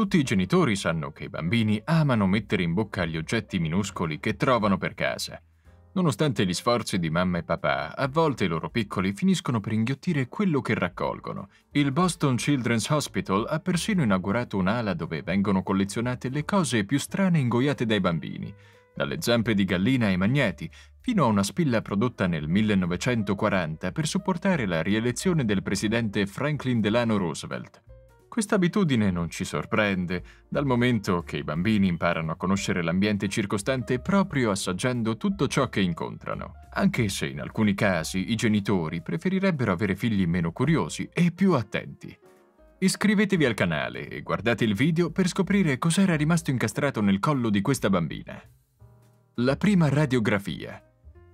Tutti i genitori sanno che i bambini amano mettere in bocca gli oggetti minuscoli che trovano per casa. Nonostante gli sforzi di mamma e papà, a volte i loro piccoli finiscono per inghiottire quello che raccolgono. Il Boston Children's Hospital ha persino inaugurato un'ala dove vengono collezionate le cose più strane ingoiate dai bambini, dalle zampe di gallina ai magneti, fino a una spilla prodotta nel 1940 per supportare la rielezione del presidente Franklin Delano Roosevelt. Questa abitudine non ci sorprende, dal momento che i bambini imparano a conoscere l'ambiente circostante proprio assaggiando tutto ciò che incontrano, anche se in alcuni casi i genitori preferirebbero avere figli meno curiosi e più attenti. Iscrivetevi al canale e guardate il video per scoprire cos'era rimasto incastrato nel collo di questa bambina. La prima radiografia.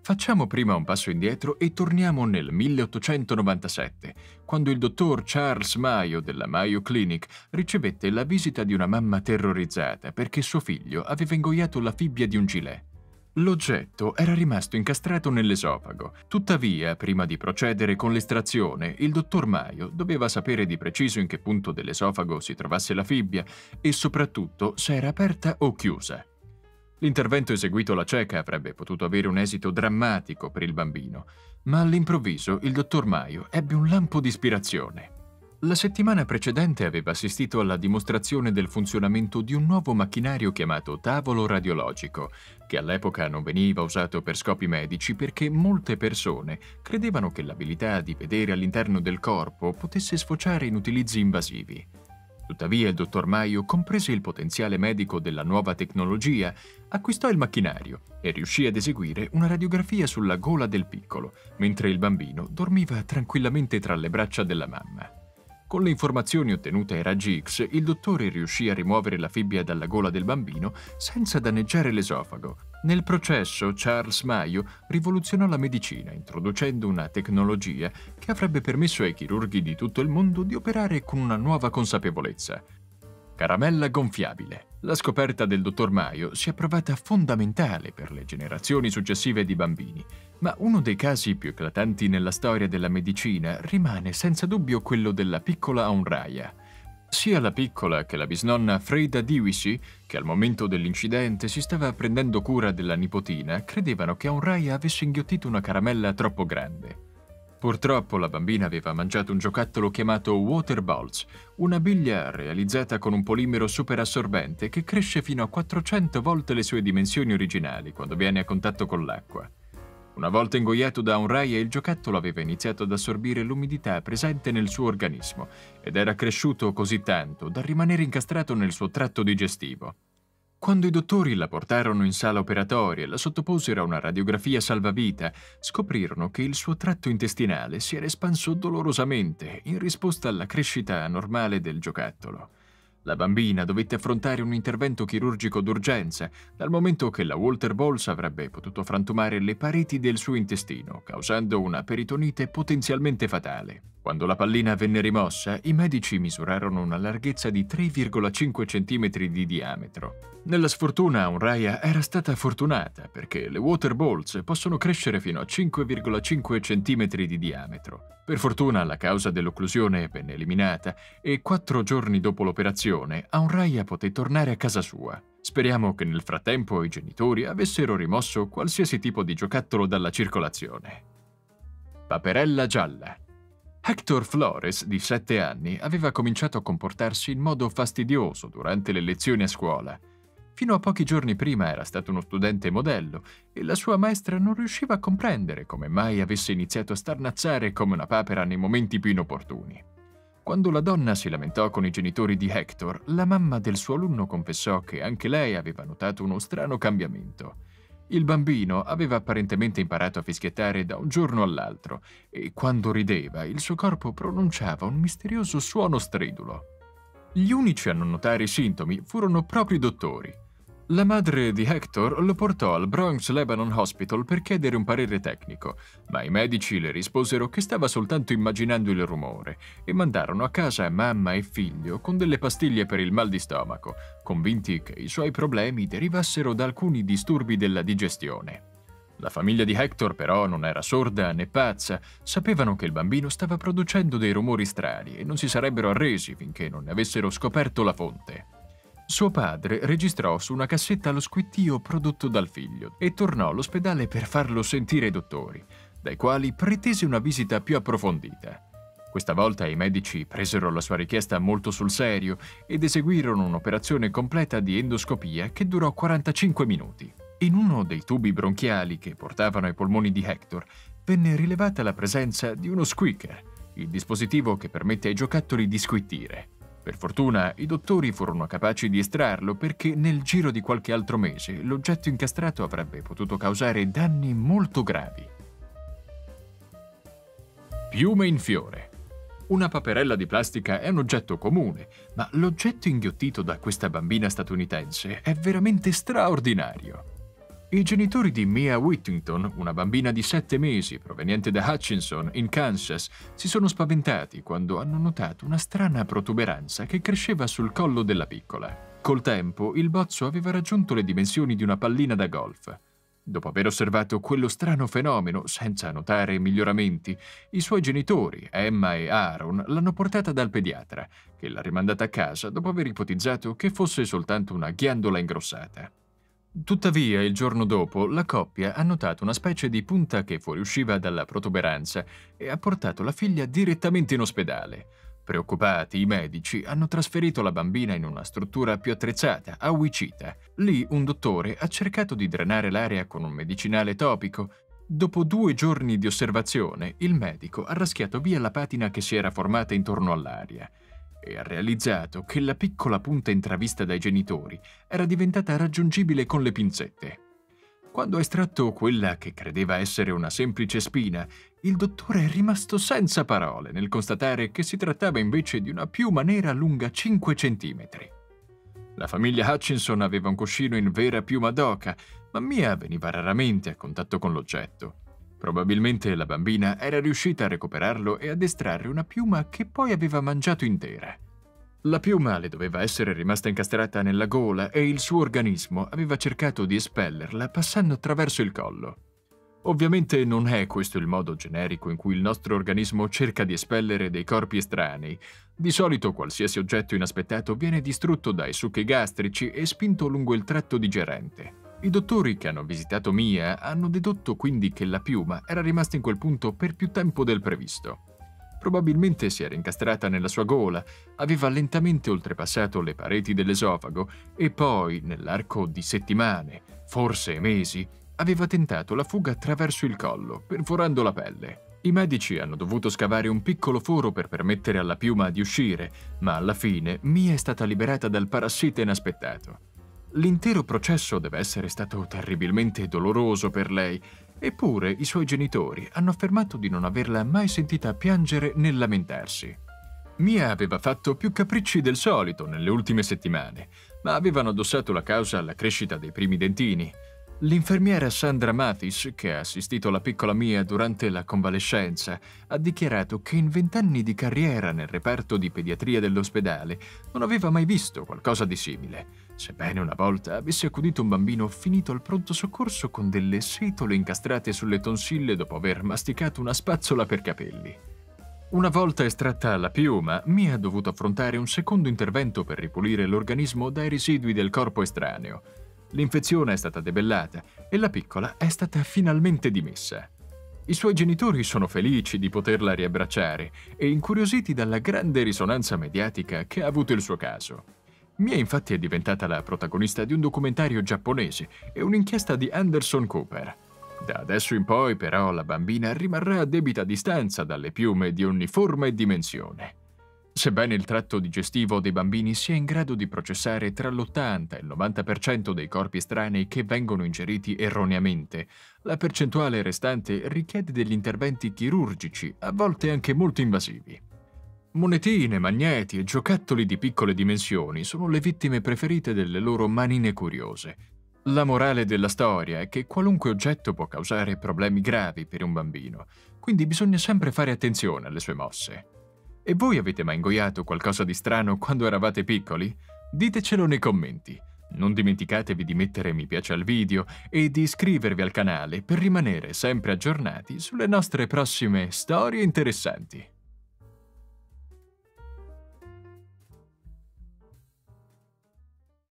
Facciamo prima un passo indietro e torniamo nel 1897, quando il dottor Charles Mayo della Mayo Clinic ricevette la visita di una mamma terrorizzata perché suo figlio aveva ingoiato la fibbia di un gilet. L'oggetto era rimasto incastrato nell'esofago. Tuttavia, prima di procedere con l'estrazione, il dottor Mayo doveva sapere di preciso in che punto dell'esofago si trovasse la fibbia e soprattutto se era aperta o chiusa. L'intervento eseguito alla cieca avrebbe potuto avere un esito drammatico per il bambino, ma all'improvviso il dottor Maio ebbe un lampo di ispirazione. La settimana precedente aveva assistito alla dimostrazione del funzionamento di un nuovo macchinario chiamato tavolo radiologico, che all'epoca non veniva usato per scopi medici perché molte persone credevano che l'abilità di vedere all'interno del corpo potesse sfociare in utilizzi invasivi. Tuttavia il dottor Maio comprese il potenziale medico della nuova tecnologia, acquistò il macchinario e riuscì ad eseguire una radiografia sulla gola del piccolo, mentre il bambino dormiva tranquillamente tra le braccia della mamma. Con le informazioni ottenute ai raggi X, il dottore riuscì a rimuovere la fibbia dalla gola del bambino senza danneggiare l'esofago. Nel processo, Charles Mayo rivoluzionò la medicina introducendo una tecnologia che avrebbe permesso ai chirurghi di tutto il mondo di operare con una nuova consapevolezza. Caramella gonfiabile. La scoperta del dottor Maio si è provata fondamentale per le generazioni successive di bambini, ma uno dei casi più eclatanti nella storia della medicina rimane senza dubbio quello della piccola Aunraya. Sia la piccola che la bisnonna Freda Diwisi, che al momento dell'incidente si stava prendendo cura della nipotina, credevano che Aunraya avesse inghiottito una caramella troppo grande. Purtroppo la bambina aveva mangiato un giocattolo chiamato Water Balls, una biglia realizzata con un polimero superassorbente che cresce fino a 400 volte le sue dimensioni originali quando viene a contatto con l'acqua. Una volta ingoiato da un raia, il giocattolo aveva iniziato ad assorbire l'umidità presente nel suo organismo ed era cresciuto così tanto da rimanere incastrato nel suo tratto digestivo. Quando i dottori la portarono in sala operatoria e la sottoposero a una radiografia salvavita, scoprirono che il suo tratto intestinale si era espanso dolorosamente in risposta alla crescita anormale del giocattolo. La bambina dovette affrontare un intervento chirurgico d'urgenza, dal momento che la Walter Balls avrebbe potuto frantumare le pareti del suo intestino, causando una peritonite potenzialmente fatale. Quando la pallina venne rimossa, i medici misurarono una larghezza di 3,5 cm di diametro. Nella sfortuna, Unraya era stata fortunata perché le water balls possono crescere fino a 5,5 cm di diametro. Per fortuna la causa dell'occlusione venne eliminata e quattro giorni dopo l'operazione, Aunraya poté tornare a casa sua. Speriamo che nel frattempo i genitori avessero rimosso qualsiasi tipo di giocattolo dalla circolazione. Paperella gialla Hector Flores, di 7 anni, aveva cominciato a comportarsi in modo fastidioso durante le lezioni a scuola. Fino a pochi giorni prima era stato uno studente modello e la sua maestra non riusciva a comprendere come mai avesse iniziato a starnazzare come una papera nei momenti più inopportuni. Quando la donna si lamentò con i genitori di Hector, la mamma del suo alunno confessò che anche lei aveva notato uno strano cambiamento. Il bambino aveva apparentemente imparato a fischiettare da un giorno all'altro e quando rideva il suo corpo pronunciava un misterioso suono stridulo. Gli unici a non notare i sintomi furono proprio i dottori. La madre di Hector lo portò al Bronx Lebanon Hospital per chiedere un parere tecnico, ma i medici le risposero che stava soltanto immaginando il rumore e mandarono a casa mamma e figlio con delle pastiglie per il mal di stomaco, convinti che i suoi problemi derivassero da alcuni disturbi della digestione. La famiglia di Hector però non era sorda né pazza, sapevano che il bambino stava producendo dei rumori strani e non si sarebbero arresi finché non ne avessero scoperto la fonte. Suo padre registrò su una cassetta lo squittio prodotto dal figlio e tornò all'ospedale per farlo sentire ai dottori, dai quali pretese una visita più approfondita. Questa volta i medici presero la sua richiesta molto sul serio ed eseguirono un'operazione completa di endoscopia che durò 45 minuti. In uno dei tubi bronchiali che portavano ai polmoni di Hector venne rilevata la presenza di uno squeaker, il dispositivo che permette ai giocattoli di squittire. Per fortuna i dottori furono capaci di estrarlo perché nel giro di qualche altro mese l'oggetto incastrato avrebbe potuto causare danni molto gravi. Piume in fiore. Una paperella di plastica è un oggetto comune, ma l'oggetto inghiottito da questa bambina statunitense è veramente straordinario. I genitori di Mia Whittington, una bambina di sette mesi proveniente da Hutchinson, in Kansas, si sono spaventati quando hanno notato una strana protuberanza che cresceva sul collo della piccola. Col tempo, il bozzo aveva raggiunto le dimensioni di una pallina da golf. Dopo aver osservato quello strano fenomeno senza notare miglioramenti, i suoi genitori, Emma e Aaron, l'hanno portata dal pediatra, che l'ha rimandata a casa dopo aver ipotizzato che fosse soltanto una ghiandola ingrossata. Tuttavia, il giorno dopo, la coppia ha notato una specie di punta che fuoriusciva dalla protuberanza e ha portato la figlia direttamente in ospedale. Preoccupati, i medici hanno trasferito la bambina in una struttura più attrezzata, a Wichita. Lì un dottore ha cercato di drenare l'area con un medicinale topico. Dopo due giorni di osservazione, il medico ha raschiato via la patina che si era formata intorno all'aria e ha realizzato che la piccola punta intravista dai genitori era diventata raggiungibile con le pinzette. Quando ha estratto quella che credeva essere una semplice spina, il dottore è rimasto senza parole nel constatare che si trattava invece di una piuma nera lunga 5 centimetri. La famiglia Hutchinson aveva un cuscino in vera piuma d'oca, ma Mia veniva raramente a contatto con l'oggetto. Probabilmente la bambina era riuscita a recuperarlo e ad estrarre una piuma che poi aveva mangiato intera. La piuma le doveva essere rimasta incastrata nella gola e il suo organismo aveva cercato di espellerla passando attraverso il collo. Ovviamente non è questo il modo generico in cui il nostro organismo cerca di espellere dei corpi estranei. Di solito qualsiasi oggetto inaspettato viene distrutto dai succhi gastrici e spinto lungo il tratto digerente. I dottori che hanno visitato Mia hanno dedotto quindi che la piuma era rimasta in quel punto per più tempo del previsto. Probabilmente si era incastrata nella sua gola, aveva lentamente oltrepassato le pareti dell'esofago e poi, nell'arco di settimane, forse mesi, aveva tentato la fuga attraverso il collo, perforando la pelle. I medici hanno dovuto scavare un piccolo foro per permettere alla piuma di uscire, ma alla fine Mia è stata liberata dal parassita inaspettato. L'intero processo deve essere stato terribilmente doloroso per lei, eppure i suoi genitori hanno affermato di non averla mai sentita piangere né lamentarsi. Mia aveva fatto più capricci del solito nelle ultime settimane, ma avevano addossato la causa alla crescita dei primi dentini. L'infermiera Sandra Mathis, che ha assistito la piccola Mia durante la convalescenza, ha dichiarato che in vent'anni di carriera nel reparto di pediatria dell'ospedale non aveva mai visto qualcosa di simile sebbene una volta avesse accudito un bambino finito al pronto soccorso con delle setole incastrate sulle tonsille dopo aver masticato una spazzola per capelli. Una volta estratta la piuma, Mia ha dovuto affrontare un secondo intervento per ripulire l'organismo dai residui del corpo estraneo. L'infezione è stata debellata e la piccola è stata finalmente dimessa. I suoi genitori sono felici di poterla riabbracciare e incuriositi dalla grande risonanza mediatica che ha avuto il suo caso. Mia infatti è diventata la protagonista di un documentario giapponese e un'inchiesta di Anderson Cooper. Da adesso in poi però la bambina rimarrà a debita distanza dalle piume di ogni forma e dimensione. Sebbene il tratto digestivo dei bambini sia in grado di processare tra l'80 e il 90% dei corpi estranei che vengono ingeriti erroneamente, la percentuale restante richiede degli interventi chirurgici, a volte anche molto invasivi. Monetine, magneti e giocattoli di piccole dimensioni sono le vittime preferite delle loro manine curiose. La morale della storia è che qualunque oggetto può causare problemi gravi per un bambino, quindi bisogna sempre fare attenzione alle sue mosse. E voi avete mai ingoiato qualcosa di strano quando eravate piccoli? Ditecelo nei commenti. Non dimenticatevi di mettere mi piace al video e di iscrivervi al canale per rimanere sempre aggiornati sulle nostre prossime storie interessanti.